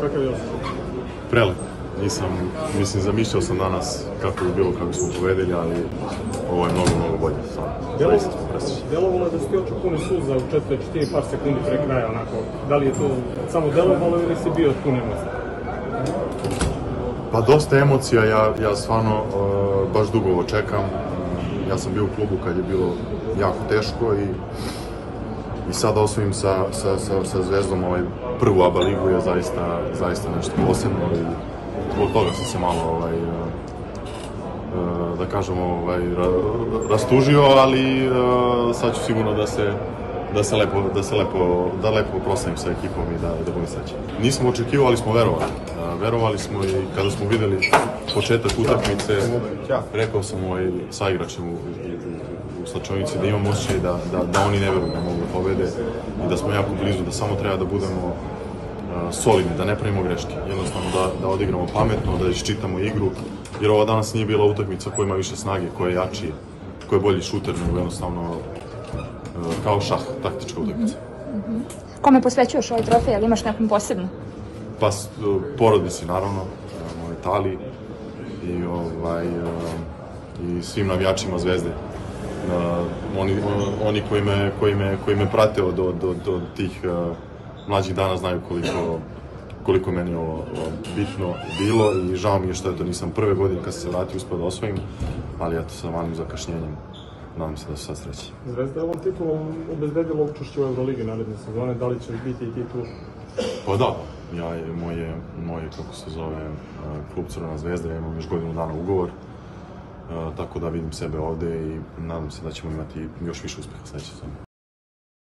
Kakav je? Prelep. Nisam, mislim, zamišljao sam danas kako bi bilo kako smo povedeli, ali ovo je mnogo, mnogo bolje. Delovalo je da si oču puni suza u četvrtini par sekundi pre kraja, onako. Da li je to samo delovalo ili si bio pun emocija? Pa dosta emocija, ja, ja stvarno uh, baš dugo ovo čekam. Ja sam bio u klubu kad je bilo jako teško i i sad da osvojim sa, sa, sa, sa Zvezdom ovaj prvu ABA ligu je zaista, zaista nešto posebno i zbog toga sam se malo ovaj, uh, uh, da kažemo ovaj, ra, rastužio, ali uh, sad ću sigurno da se da se lepo, da se lepo, da lepo proslavim sa ekipom i da, da budem srećan. Nismo očekivali, ali smo verovali. Uh, verovali smo i kada smo videli početak utakmice, rekao sam ovaj, sa igračem u, u, slačonici da imam osjećaj da, da, da oni ne veruju da mogu da pobede i da smo jako blizu, da samo treba da budemo uh, solidni, da ne pravimo greške. Jednostavno da, da odigramo pametno, da iščitamo igru, jer ova danas nije bila utakmica koja ima više snage, koja je jači, koja je bolji šuter, nego jednostavno uh, kao šah, taktička utakmica. Kome posvećuješ ovaj trofej, ali imaš nekom posebno? Pa uh, porodici naravno, moje tali i ovaj i svim navijačima Zvezde. Oni, oni koji me, koji me, koji me prate od, od, od, od tih uh, mlađih dana znaju koliko koliko meni ovo, bitno bilo i žao mi je što eto nisam prve godine kad sam se vratio uspio da osvojim, ali eto sa malim zakašnjenjem nadam se da su sad sreći. Zvezda je ovom titulom obezbedila učešće u Euroligi naredne sezone, da li će biti i titul? Pa da, ja je, moje, moje, kako se zove, klub Crvena zvezda, ja imam još godinu dana ugovor, tako da vidim sebe ovde i nadam se da ćemo imati još više uspeha sledeće sezone.